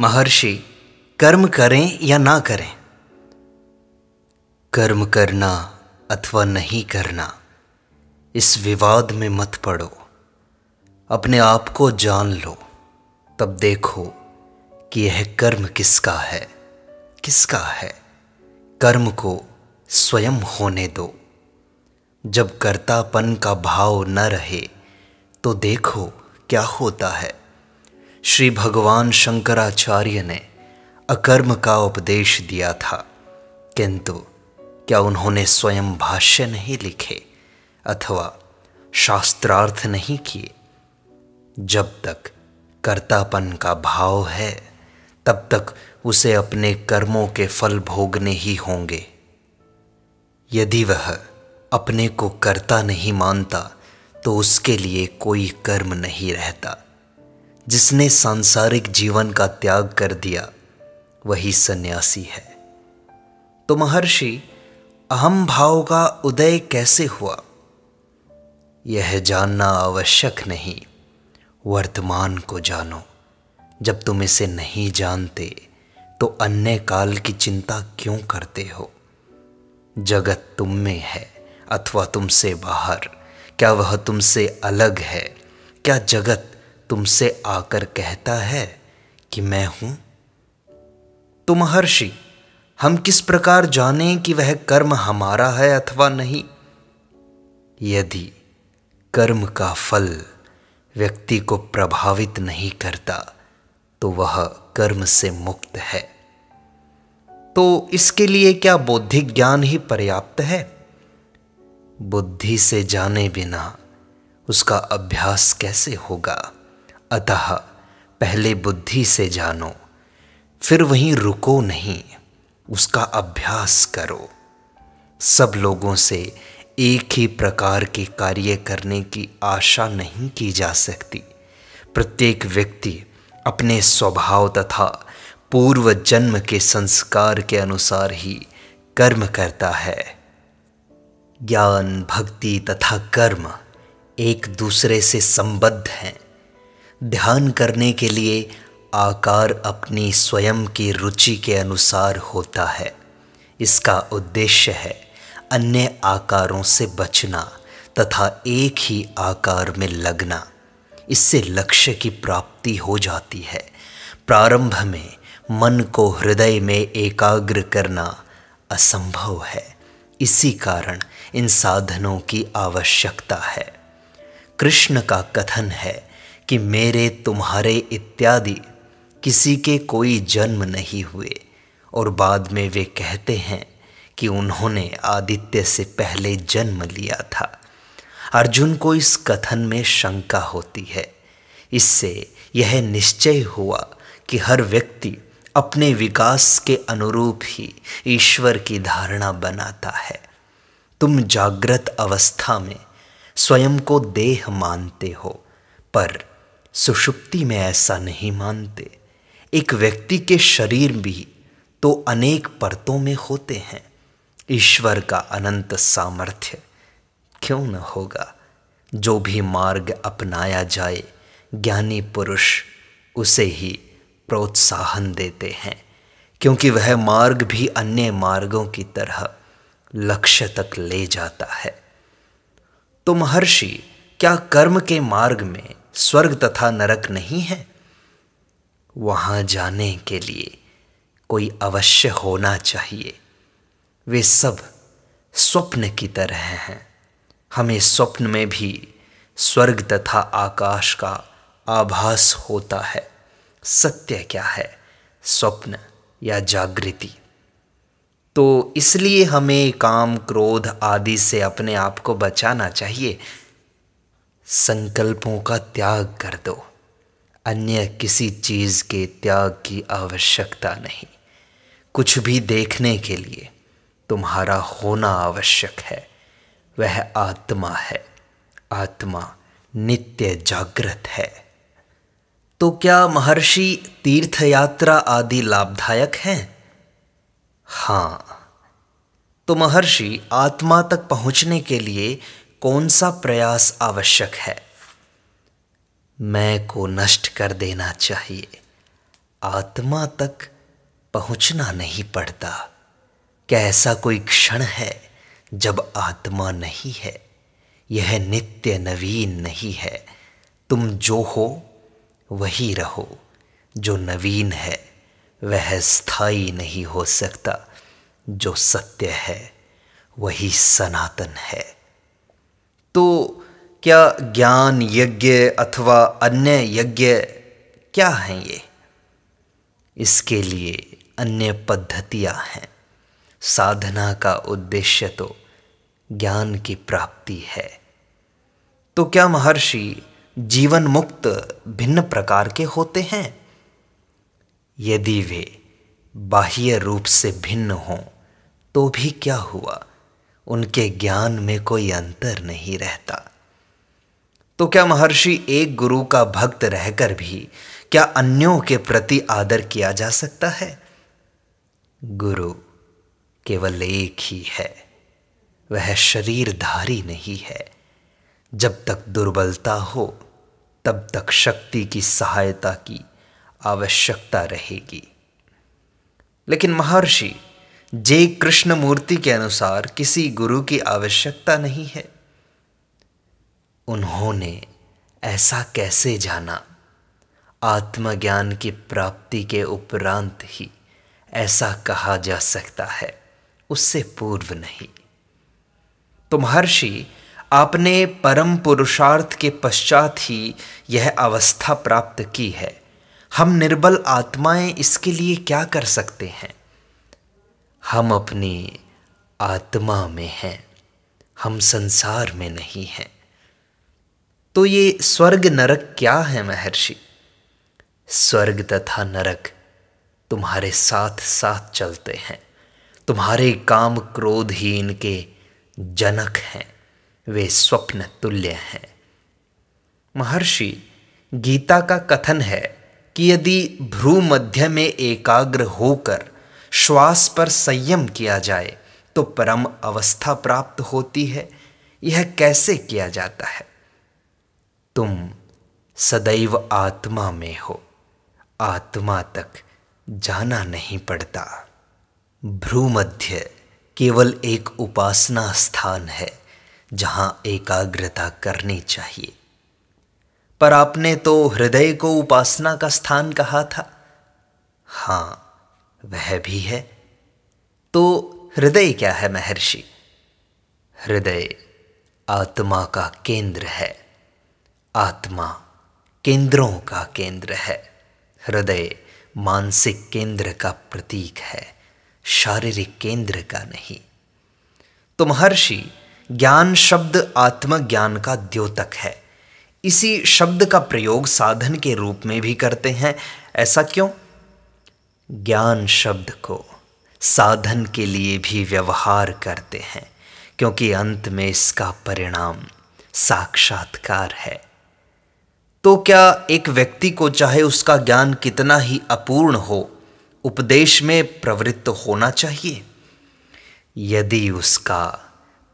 महर्षि, कर्म करें या ना करें? कर्म करना अथवा नहीं करना, इस विवाद में मत पड़ो। अपने आप को जान लो, तब देखो कि यह कर्म किसका है किसका है। कर्म को स्वयं होने दो। जब कर्तापन का भाव न रहे तो देखो क्या होता है। श्री भगवान शंकराचार्य ने अकर्म का उपदेश दिया था। किंतु क्या उन्होंने स्वयं भाष्य नहीं लिखे अथवा शास्त्रार्थ नहीं किए? जब तक कर्तापन का भाव है, तब तक उसे अपने कर्मों के फल भोगने ही होंगे। यदि वह अपने को कर्ता नहीं मानता तो उसके लिए कोई कर्म नहीं रहता। जिसने सांसारिक जीवन का त्याग कर दिया, वही सन्यासी है। तो महर्षि, अहम भाव का उदय कैसे हुआ? यह जानना आवश्यक नहीं। वर्तमान को जानो। जब तुम इसे नहीं जानते तो अन्य काल की चिंता क्यों करते हो? जगत तुम में है, अथवा तुमसे बाहर। क्या वह तुमसे अलग है? क्या जगत तुमसे आकर कहता है कि मैं हूँ। तो महर्षि, हम किस प्रकार जानें कि वह कर्म हमारा है अथवा नहीं? यदि कर्म का फल व्यक्ति को प्रभावित नहीं करता तो वह कर्म से मुक्त है। तो इसके लिए क्या बौद्धिक ज्ञान ही पर्याप्त है? बुद्धि से जाने बिना उसका अभ्यास कैसे होगा? अतः पहले बुद्धि से जानो, फिर वहीं रुको नहीं, उसका अभ्यास करो। सब लोगों से एक ही प्रकार के कार्य करने की आशा नहीं की जा सकती। प्रत्येक व्यक्ति अपने स्वभाव तथा पूर्व जन्म के संस्कार के अनुसार ही कर्म करता है। ज्ञान, भक्ति तथा कर्म एक दूसरे से संबद्ध हैं। ध्यान करने के लिए आकार अपनी स्वयं की रुचि के अनुसार होता है। इसका उद्देश्य है अन्य आकारों से बचना तथा एक ही आकार में लगना। इससे लक्ष्य की प्राप्ति हो जाती है। प्रारंभ में मन को हृदय में एकाग्र करना असंभव है। इसी कारण इन साधनों की आवश्यकता है। कृष्ण का कथन है कि मेरे, तुम्हारे इत्यादि किसी के कोई जन्म नहीं हुए। और बाद में वे कहते हैं कि उन्होंने आदित्य से पहले जन्म लिया था। अर्जुन को इस कथन में शंका होती है। इससे यह निश्चय हुआ कि हर व्यक्ति अपने विकास के अनुरूप ही ईश्वर की धारणा बनाता है। तुम जागृत अवस्था में स्वयं को देह मानते हो, पर सुषुप्ति में ऐसा नहीं मानते। एक व्यक्ति के शरीर भी तो अनेक परतों में होते हैं। ईश्वर का अनंत सामर्थ्य क्यों न होगा? जो भी मार्ग अपनाया जाए, ज्ञानी पुरुष उसे ही प्रोत्साहन देते हैं, क्योंकि वह मार्ग भी अन्य मार्गों की तरह लक्ष्य तक ले जाता है। तो महर्षि, क्या कर्म के मार्ग में स्वर्ग तथा नरक नहीं है। वहाँ जाने के लिए कोई अवश्य होना चाहिए। वे सब स्वप्न की तरह हैं। हमें स्वप्न में भी स्वर्ग तथा आकाश का आभास होता है। सत्य क्या है, स्वप्न या जागृति? तो इसलिए हमें काम, क्रोध आदि से अपने आप को बचाना चाहिए। संकल्पों का त्याग कर दो। अन्य किसी चीज़ के त्याग की आवश्यकता नहीं। कुछ भी देखने के लिए तुम्हारा होना आवश्यक है। वह आत्मा है। आत्मा नित्य जागृत है। तो क्या महर्षि तीर्थ यात्रा आदि लाभदायक हैं? हाँ। तो महर्षि आत्मा तक पहुँचने के लिए कौन सा प्रयास आवश्यक है? मैं को नष्ट कर देना चाहिए। आत्मा तक पहुँचना नहीं पड़ता। क्या ऐसा कोई क्षण है जब आत्मा नहीं है? यह नित्य नवीन नहीं है। तुम जो हो, वही रहो। जो नवीन है, वह स्थायी नहीं हो सकता। जो सत्य है, वही सनातन है। तो क्या ज्ञान यज्ञ अथवा अन्य यज्ञ क्या हैं ये? इसके लिए अन्य पद्धतियाँ हैं। साधना का उद्देश्य तो ज्ञान की प्राप्ति है। तो क्या महर्षि जीवन मुक्त भिन्न प्रकार के होते हैं? यदि वे बाह्य रूप से भिन्न हों तो भी क्या हुआ? उनके ज्ञान में कोई अंतर नहीं रहता। तो क्या महर्षि एक गुरु का भक्त रहकर भी क्या अन्यों के प्रति आदर किया जा सकता है? गुरु केवल एक ही है, वह शरीरधारी नहीं है। जब तक दुर्बलता हो, तब तक शक्ति की सहायता की आवश्यकता रहेगी। लेकिन महर्षि जे कृष्ण मूर्ति के अनुसार किसी गुरु की आवश्यकता नहीं है। उन्होंने ऐसा कैसे जाना? आत्मज्ञान की प्राप्ति के उपरांत ही ऐसा कहा जा सकता है, उससे पूर्व नहीं। तो महर्षि, आपने परम पुरुषार्थ के पश्चात ही यह अवस्था प्राप्त की है। हम निर्बल आत्माएँ इसके लिए क्या कर सकते हैं? हम अपनी आत्मा में हैं, हम संसार में नहीं हैं। तो ये स्वर्ग नरक क्या है महर्षि? स्वर्ग तथा नरक तुम्हारे साथ साथ चलते हैं। तुम्हारे काम क्रोध ही इनके जनक हैं, वे स्वप्न तुल्य हैं। महर्षि, गीता का कथन है कि यदि भ्रू मध्य में एकाग्र होकर श्वास पर संयम किया जाए तो परम अवस्था प्राप्त होती है। यह कैसे किया जाता है? तुम सदैव आत्मा में हो। आत्मा तक जाना नहीं पड़ता। भ्रू मध्य केवल एक उपासना स्थान है, जहाँ एकाग्रता करनी चाहिए। पर आपने तो हृदय को उपासना का स्थान कहा था। हाँ वह भी है। तो हृदय क्या है महर्षि? हृदय आत्मा का केंद्र है। आत्मा केंद्रों का केंद्र है। हृदय मानसिक केंद्र का प्रतीक है, शारीरिक केंद्र का नहीं। तो महर्षि, ज्ञान शब्द आत्मज्ञान का द्योतक है। इसी शब्द का प्रयोग साधन के रूप में भी करते हैं। ऐसा क्यों? ज्ञान शब्द को साधन के लिए भी व्यवहार करते हैं, क्योंकि अंत में इसका परिणाम साक्षात्कार है। तो क्या एक व्यक्ति को चाहे उसका ज्ञान कितना ही अपूर्ण हो, उपदेश में प्रवृत्त होना चाहिए? यदि उसका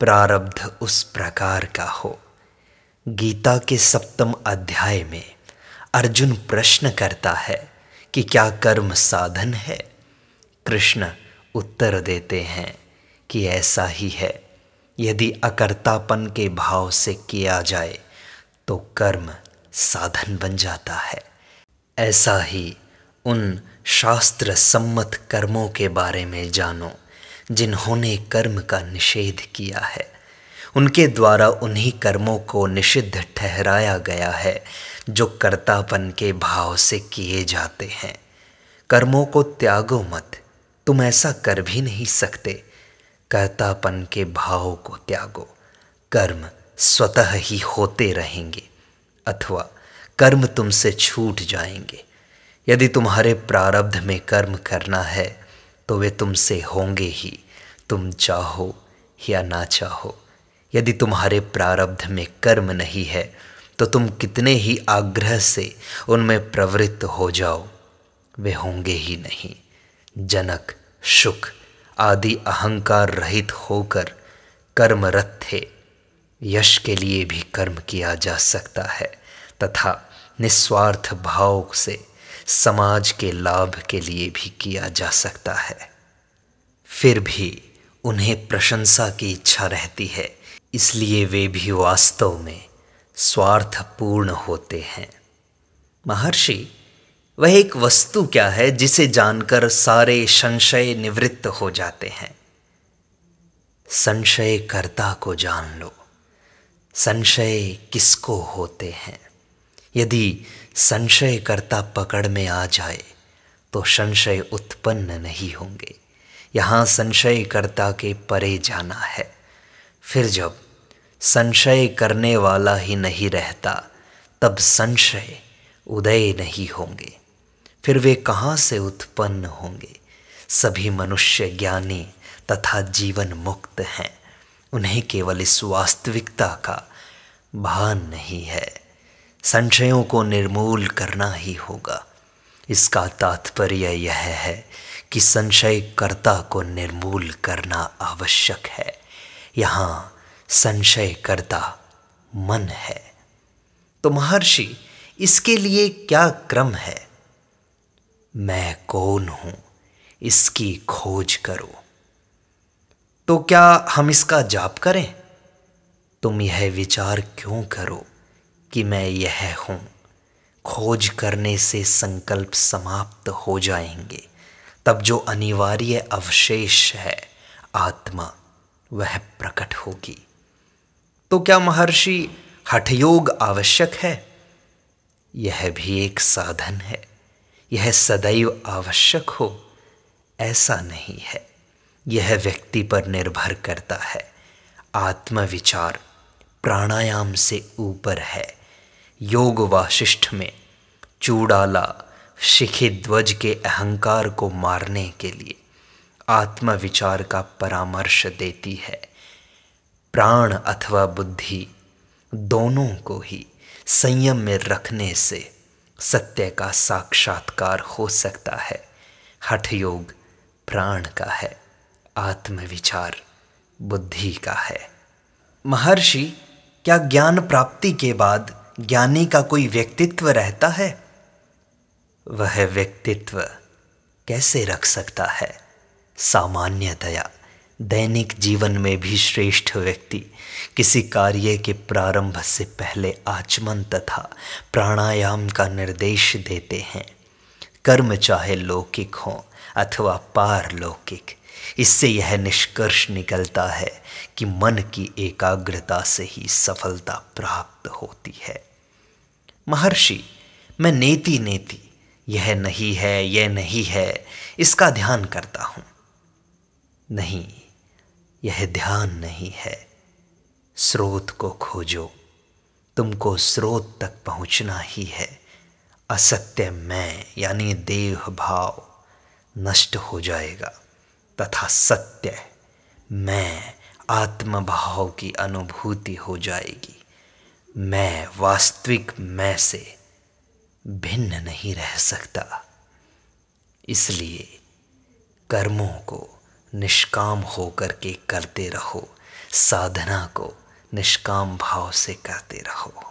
प्रारब्ध उस प्रकार का हो, गीता के सप्तम अध्याय में अर्जुन प्रश्न करता है कि क्या कर्म साधन है? कृष्ण उत्तर देते हैं कि ऐसा ही है। यदि अकर्तापन के भाव से किया जाए तो कर्म साधन बन जाता है। ऐसा ही उन शास्त्र सम्मत कर्मों के बारे में जानो, जिन्होंने कर्म का निषेध किया है। उनके द्वारा उन्हीं कर्मों को निषिद्ध ठहराया गया है, जो कर्तापन के भाव से किए जाते हैं। कर्मों को त्यागो मत, तुम ऐसा कर भी नहीं सकते। कर्तापन के भाव को त्यागो, कर्म स्वतः ही होते रहेंगे, अथवा कर्म तुमसे छूट जाएँगे। यदि तुम्हारे प्रारब्ध में कर्म करना है तो वे तुमसे होंगे ही, तुम चाहो या ना चाहो। यदि तुम्हारे प्रारब्ध में कर्म नहीं है तो तुम कितने ही आग्रह से उनमें प्रवृत्त हो जाओ। वे होंगे ही नहीं। जनक सुख आदि अहंकार रहित होकर कर्मरत थे यश के लिए भी कर्म किया जा सकता है, तथा निस्वार्थ भाव से समाज के लाभ के लिए भी किया जा सकता है। फिर भी उन्हें प्रशंसा की इच्छा रहती है। इसलिए वे भी वास्तव में स्वार्थपूर्ण होते हैं। महर्षि, वह एक वस्तु क्या है जिसे जानकर सारे संशय निवृत्त हो जाते हैं? संशयकर्ता को जान लो। संशय किसको होते हैं? यदि संशयकर्ता पकड़ में आ जाए तो संशय उत्पन्न नहीं होंगे। यहाँ संशयकर्ता के परे जाना है। फिर जब संशय करने वाला ही नहीं रहता, तब संशय उदय नहीं होंगे। फिर वे कहाँ से उत्पन्न होंगे? सभी मनुष्य ज्ञानी तथा जीवन मुक्त हैं। उन्हें केवल इस वास्तविकता का भान नहीं है। संशयों को निर्मूल करना ही होगा। इसका तात्पर्य यह है कि संशयकर्ता को निर्मूल करना आवश्यक है। यहाँ संशयकर्ता मन है। तो महर्षि, इसके लिए क्या क्रम है? मैं कौन हूँ? इसकी खोज करो। तो क्या हम इसका जाप करें? तुम यह विचार क्यों करो कि मैं यह हूँ? खोज करने से संकल्प समाप्त हो जाएँगे। तब जो अनिवार्य अवशेष है, आत्मा वह प्रकट होगी। तो क्या महर्षि हठयोग आवश्यक है? यह भी एक साधन है। यह सदैव आवश्यक हो। ऐसा नहीं है। यह व्यक्ति पर निर्भर करता है। आत्मविचार प्राणायाम से ऊपर है। योग वाशिष्ठ में चूड़ाला शिखी ध्वज के अहंकार को मारने के लिए आत्मविचार का परामर्श देती है। प्राण अथवा बुद्धि दोनों को ही संयम में रखने से सत्य का साक्षात्कार हो सकता है। हठ योग प्राण का है, आत्मविचार बुद्धि का है। महर्षि, क्या ज्ञान प्राप्ति के बाद ज्ञानी का कोई व्यक्तित्व रहता है? वह व्यक्तित्व कैसे रख सकता है? सामान्यतया, दैनिक जीवन में भी श्रेष्ठ व्यक्ति किसी कार्य के प्रारंभ से पहले आचमन तथा प्राणायाम का निर्देश देते हैं। कर्म चाहे लौकिक हो अथवा पारलौकिक, इससे यह निष्कर्ष निकलता है कि मन की एकाग्रता से ही सफलता प्राप्त होती है। महर्षि, मैं नेति नेति यह नहीं है, यह नहीं है, इसका ध्यान करता हूँ। नहीं, यह ध्यान नहीं है। स्रोत को खोजो, तुमको स्रोत तक पहुँचना ही है। असत्य मैं, यानी देह भाव, नष्ट हो जाएगा, तथा सत्य, मैं, आत्मभाव की अनुभूति हो जाएगी। मैं वास्तविक मैं से भिन्न नहीं रह सकता। इसलिए कर्मों को निष्काम होकर के करते रहो साधना को निष्काम भाव से करते रहो।